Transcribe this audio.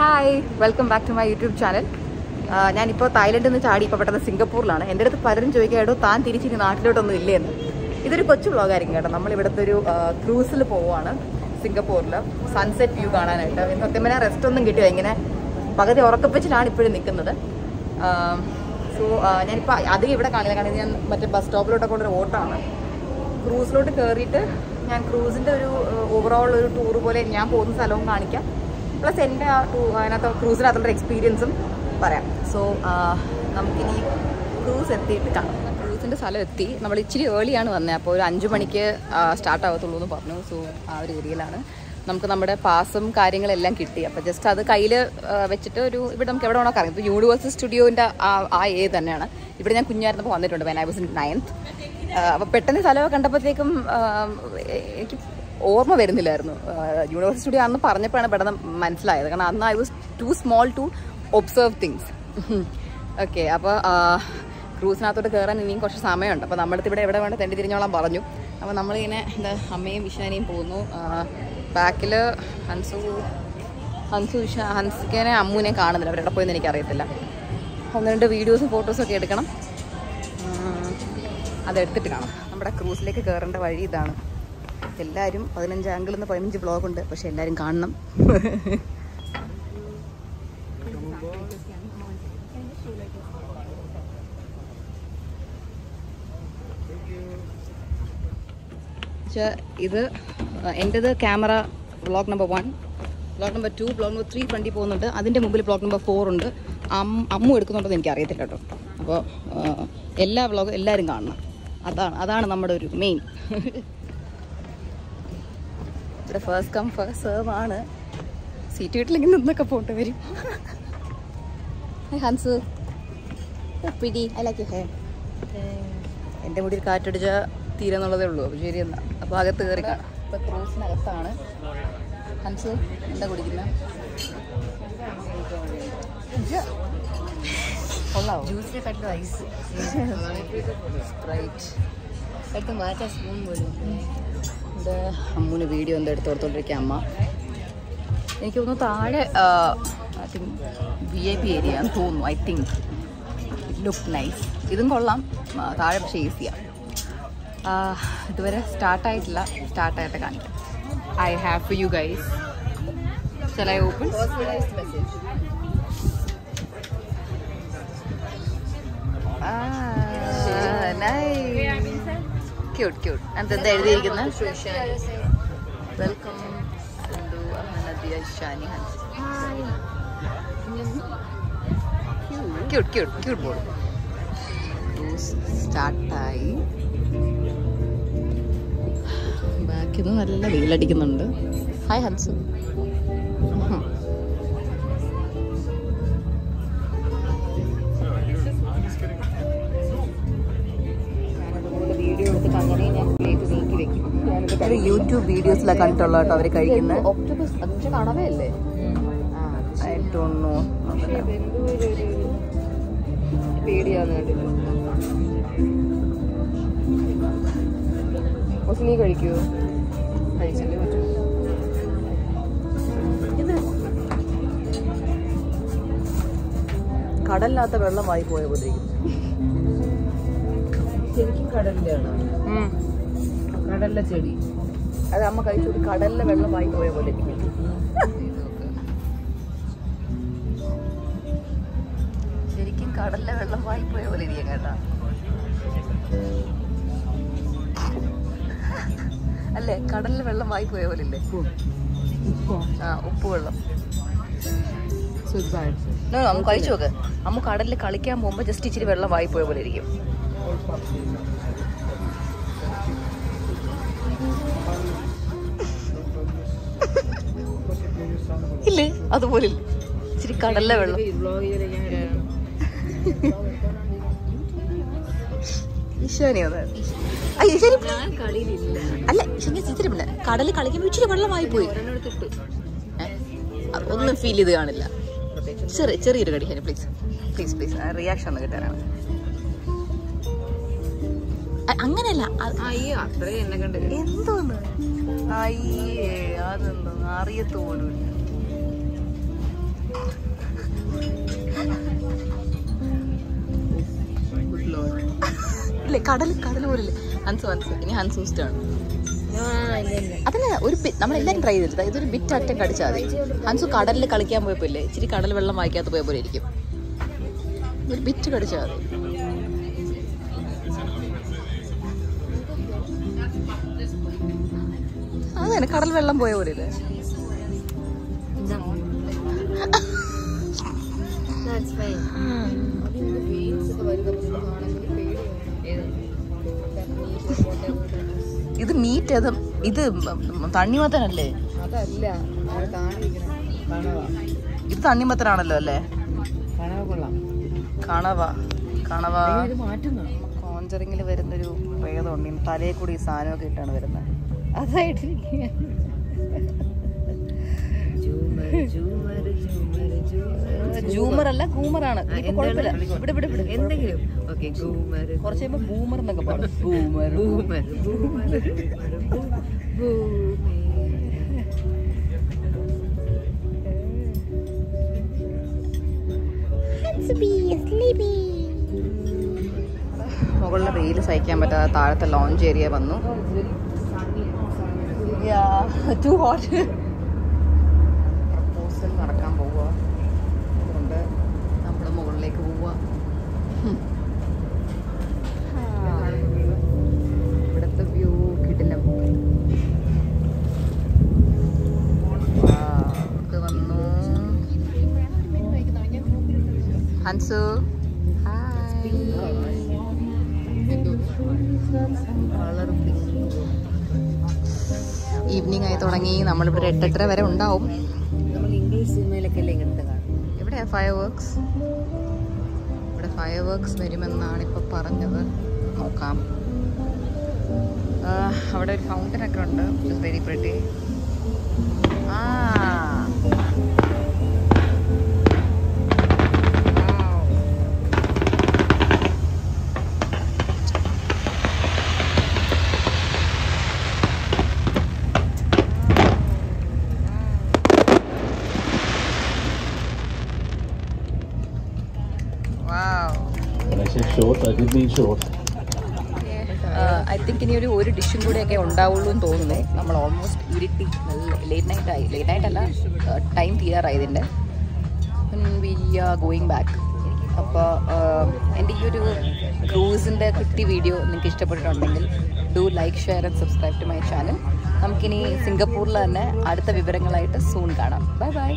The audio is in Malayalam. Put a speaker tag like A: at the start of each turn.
A: Hi welcome back to my YouTube channel ഞാനിപ്പോൾ തായ്ലൻഡിൽ നിന്ന് ചാടി ഇപ്പോൾ പെട്ടെന്ന് സിംഗപ്പൂരിലാണ്. എന്റെ അടുത്ത് പലരും ചോദിക്കാട്ടോ താൻ തിരിച്ചിനി നാട്ടിലോട്ടൊന്നും ഇല്ലേന്ന്. ഇതൊരു കൊച്ചു വ്ളോഗായിരിക്കും കേട്ടോ. നമ്മൾ ഇവിടുത്തെ ഒരു ക്രൂസിൽ പോവുകയാണ് സിംഗപ്പൂരിൽ സൺസെറ്റ് വ്യൂ കാണാനായിട്ട്. ഇന്ന് സത്യം പറഞ്ഞാൽ റെസ്റ്റ് ഒന്നും കിട്ടിയോ? ഇങ്ങനെ പകുതി ഉറക്കപ്പിച്ചിലാണ് ഇപ്പോഴും നിൽക്കുന്നത്. സോ ഞാനിപ്പോൾ അധികം ഇവിടെ കാണില്ല. കാരണം ഞാൻ മറ്റേ ബസ് സ്റ്റോപ്പിലോട്ടൊക്കെ ഉള്ളൊരു ഓട്ടമാണ്. ക്രൂസിലോട്ട് കയറിയിട്ട് ഞാൻ ക്രൂസിന്റെ ഒരു ഓവറോൾ ഒരു ടൂർ പോലെ ഞാൻ പോകുന്ന സ്ഥലവും കാണിക്കാം. പ്ലസ് എന്റെ ആ ടൂ അതിനകത്ത് ക്രൂസിനകത്തുള്ള എക്സ്പീരിയൻസും പറയാം. സോ നമുക്കിനി ക്രൂസ് എത്തിയിട്ട് കാണാം. ക്രൂസിന്റെ സ്ഥലം എത്തി. നമ്മൾ ഇച്ചിരി ഏർലിയാണ് വന്നത് അപ്പോൾ ഒരു അഞ്ച് മണിക്ക് സ്റ്റാർട്ട് ആവത്തുള്ളൂ എന്ന് പറഞ്ഞു. സോ ആ ഒരു ഏരിയയിലാണ് നമുക്ക് നമ്മുടെ പാസും കാര്യങ്ങളെല്ലാം കിട്ടി. അപ്പോൾ ജസ്റ്റ് അത് കയ്യിൽ വെച്ചിട്ട് ഒരു ഇവിടെ നമുക്ക് എവിടെ വേണോ കറങ്ങി ഇപ്പോൾ യൂണിവേഴ്സൽ സ്റ്റുഡിയോന്റെ ആ ആ ഏ തന്നെയാണ്. ഇവിടെ ഞാൻ കുഞ്ഞായിരുന്നപ്പോൾ വന്നിട്ടുണ്ട്. When I was in ninth അപ്പോൾ പെട്ടെന്ന് സ്ഥലമൊക്കെ കണ്ടപ്പോഴത്തേക്കും എനിക്ക് ഓർമ്മ വരുന്നില്ലായിരുന്നു. യൂണിവേഴ്സിറ്റി സ്റ്റുഡിയോ അന്ന് പറഞ്ഞപ്പോഴാണ് പെട്ടെന്ന് മനസ്സിലായത്. കാരണം അന്ന് I was too small to observe things okay അപ്പോൾ ക്രൂസിനകത്തോട്ട് കയറാൻ ഇനിയും കുറച്ച് സമയമുണ്ട്. അപ്പോൾ നമ്മുടെ ഇവിടെ എവിടെ വേണ്ട തെണ്ടി തിരിഞ്ഞോളാൻ പറഞ്ഞു. അപ്പോൾ നമ്മളിങ്ങനെ എന്താ അമ്മയും വിഷ്ണാനെയും പോകുന്നു. ബാക്കിൽ ഹൻസു ഹൻസു വിഷ ഹൻസിക്കനെ അമ്മുവിനെ കാണുന്നില്ല. അവരെവിടെ പോയെന്ന് എനിക്കറിയത്തില്ല. ഒന്ന് രണ്ട് വീഡിയോസും ഫോട്ടോസും ഒക്കെ എടുക്കണം. അതെടുത്തിട്ട് കാണാം. നമ്മുടെ ക്രൂസിലേക്ക് കയറേണ്ട വഴി ഇതാണ്. എല്ലാവരും പതിനഞ്ച് ആംഗിളിൽ നിന്ന് പതിനഞ്ച് ബ്ലോഗ് ഉണ്ട്. പക്ഷെ എല്ലാവരും കാണണം. ഇത് എന്റെത് camera blog number one blog number two blog number three ഫ്രണ്ടിൽ പോകുന്നുണ്ട്. അതിന്റെ മുമ്പിൽ ബ്ലോഗ് നമ്പർ ഫോർ ഉണ്ട്. അമ്മു എടുക്കുന്നുണ്ടെന്ന് എനിക്ക് അറിയത്തില്ല കേട്ടോ അപ്പോൾ എല്ലാ വ്ളോഗും എല്ലാവരും കാണണം. അതാണ് അതാണ് നമ്മുടെ ഒരു മെയിൻ ഇവിടെ ഫസ്റ്റ് കം ഫസ്റ്റ് സേവ് ആണ്. സീറ്റ് കിട്ടില്ലെങ്കിൽ നിന്നൊക്കെ പോട്ട് വരും. ഹൻസ് പിടി ഐ ലൈക്ക് യു ഹെയർ എന്റെ മുടിയിൽ കാറ്റടിച്ച തീരെന്നുള്ളതേ ഉള്ളൂ. അപ്പോൾ ശരി എന്നാൽ അപ്പോൾ അകത്ത് കയറി കാണാം. ഇപ്പോൾ ക്രൂസിനകത്താണ്. ഹൻസ് എന്താ കുടിക്കുന്ന? കൊള്ളാവോ?
B: ജ്യൂസിനെക്കാട്ടിലും ഐസ്
A: സ്പ്രൈറ്റ്
B: എടുത്ത് മാറ്റാൻ സ്പൂൺ പോലും
A: ഇത് അമ്മൂന് വീഡിയോ എന്താ എടുത്ത് കൊടുത്തോണ്ടിരിക്കുക അമ്മ. എനിക്ക് തോന്നുന്നു താഴെ I think V I P area എന്ന് തോന്നുന്നു I think. It look nice ഇതും കൊള്ളാം. താഴെ പക്ഷേ ഈസിയാണ് ഇതുവരെ സ്റ്റാർട്ടായിട്ടില്ല സ്റ്റാർട്ടായിട്ട് കാണിക്കാം. ഐ ഹാവ് യു ഗൈസ് ചില open
B: personalised message
A: cute cute അത് എന്താ എഴുതിയിരിക്കുന്നത് welcome Shani Hans cute cute cute ball സ്റ്റാർട്ടായി ബാക്കിൽ നിന്ന് നല്ല വെയിലടിക്കുന്നുണ്ട് ഹായ് ഹൻസ് ഒരു യൂട്യൂബ് വീഡിയോസിലാണ് കണ്ടിട്ടുള്ള കേട്ടോ അവർ കഴിക്കുന്നത്
B: ഒക്ടോബസ് വെള്ളം വായി അല്ലേ പേടിയാന്ന് നീ കഴിച്ചല്ലേ പറ്റൂ.
A: വെള്ളമായി പോയ പോലെ.
B: ശരിക്കും കടലിലാണ് കടലിലെ ചെടി.
A: അത് അമ്മ കഴിച്ചു കടലിലെ വെള്ളമായി പോയ പോലെ എനിക്ക് ശരിക്കും കടലിലെ വെള്ളം വാങ്ങി പോയ പോലെ ഇരിക്കാം കേട്ടാ. അല്ലേ? കടലിലെ വെള്ളം വായി പോയ പോലെ ഇല്ലേ? ആ ഉപ്പ് വെള്ളം നമുക്ക് കഴിച്ചു നോക്ക്. അമ്മ കടലിൽ കളിക്കാൻ പോകുമ്പോ ജസ്റ്റ് ഇച്ചിരി വെള്ളം വായി പോയ പോലെ ഇരിക്കും. ഇല്ലേ? അതുപോലെ. ഇച്ചിരി കടല വെള്ളം. അല്ല ഈശ്വരനെ കടൽ കളിക്കുമ്പോ ഇച്ചിരി വെള്ളമായി പോയി. ഒന്നും ഫീൽ ചെയ്ത് കാണില്ല. ചെറിയ ചെറിയൊരു കടി പ്ലീസ് പ്ലീസ് പ്ലീസ് റിയാക്ഷൻ ഒന്ന് കിട്ടാനാണ്. അങ്ങനെയല്ല.
B: അയ്യോ അത്രേ എന്നെ കണ്ട്.
A: എന്തോന്ന്? അയ്യേ അതെന്തോ? അറിയത്ത് പോലും ഇല്ല. കടൽ കടൽ പോലില്ല? ഹൻസു ഹൻസു. ഇനി ഹൻസു ഇഷ്ടമാണ്. അതിന് ഒരു നമ്മളെല്ലാരും ട്രൈ ചെയ്തിട്ട് ഇതൊരു ബിറ്റ് അറ്റം കടിച്ചാൽ മതി. ഹൻസു കടലിൽ കളിക്കാൻ പോയപ്പോ ഇല്ലേ ഇച്ചിരി കടൽ വെള്ളം വായിക്കാത്ത പോയ പോലെ ഇരിക്കും. ഒരു ബിറ്റ് കടിച്ചാൽ മതി. അതന്നെ കടൽ വെള്ളം പോയ പോലെ ഇത്. മീറ്റ് അത് ഇത് തണ്ണിമത്തനല്ലേ ഇത് തണ്ണിമത്തനാണല്ലോ അല്ലേ?
B: കണവ
A: കണവ കോഞ്ചറിങ്ങിൽ വരുന്നൊരു പ്രേതമുണ്ട്. തലയിൽ കൂടി ഈ സാധനമൊക്കെ ഇട്ടാണ് വരുന്നത്.
B: അതായിട്ട്
A: ജൂമർ അല്ല ഗൂമറാണ് ഇപ്പൊ കുഴപ്പമില്ല. ഇവിടെ ഇവിടെ ഇവിടെ.
B: എന്തെങ്കിലും? ഓക്കെ ഗൂമർ
A: കുറച്ച് കഴിയുമ്പോ ബൂമർ എന്നൊക്കെ പാടും. ബൂമർ
B: ബൂമർ ബൂമർ
A: മുകളിലെ വെയിൽ സഹിക്കാൻ പറ്റാതെ താഴത്തെ ലോഞ്ച് ഏരിയ വന്നു. ടു ഹോട്ട് പ്രപ്പോസൽ നടക്കാൻ പോവുക അതുകൊണ്ട് നമ്മൾ മുകളിലേക്ക് പോവുക ഇവിടുത്തെ വ്യൂ കിടിലം Wow, ഇത് വന്നു Hansu hi
B: colour pink
A: evening ആയി തുടങ്ങി. നമ്മളിവിടെ ഒരു എട്ടെട്ടര വരെ ഉണ്ടാവും.
B: ഇംഗ്ലീഷ് സിനിമയിലൊക്കെ അല്ലേ ഇങ്ങനത്തെ
A: ഇവിടെ ഫയർ വർക്ക്സ് ഇവിടെ ഫയർ വർക്ക്സ് വരുമെന്നാണ് ഇപ്പോൾ പറഞ്ഞത്. നോക്കാം. അവിടെ ഒരു ഫൗണ്ടൻ ഒക്കെ ഉണ്ട്. Very pretty ah I think ഇനി ഒരു ഒരു ഡിഷും കൂടെയൊക്കെ ഉണ്ടാവുള്ളൂ എന്ന് തോന്നുന്നു. നമ്മൾ ഓൾമോസ്റ്റ് ഇരുട്ടി. ലേറ്റ് നൈറ്റ് ആയി. ലേറ്റ് നൈറ്റ് അല്ല ടൈം തീരാറായതിന്റെ. വി ആർ ഗോയിങ് ബാക്ക് അപ്പോൾ എന്റെ ഈ ഒരു ക്രൂസിന്റെ കുട്ടി വീഡിയോ നിങ്ങൾക്ക് ഇഷ്ടപ്പെട്ടിട്ടുണ്ടെങ്കിൽ do like share and subscribe to my channel നമുക്കിനി സിംഗപ്പൂരിൽ തന്നെ അടുത്ത വിവരങ്ങളായിട്ട് സൂൺ കാണാം. Bye bye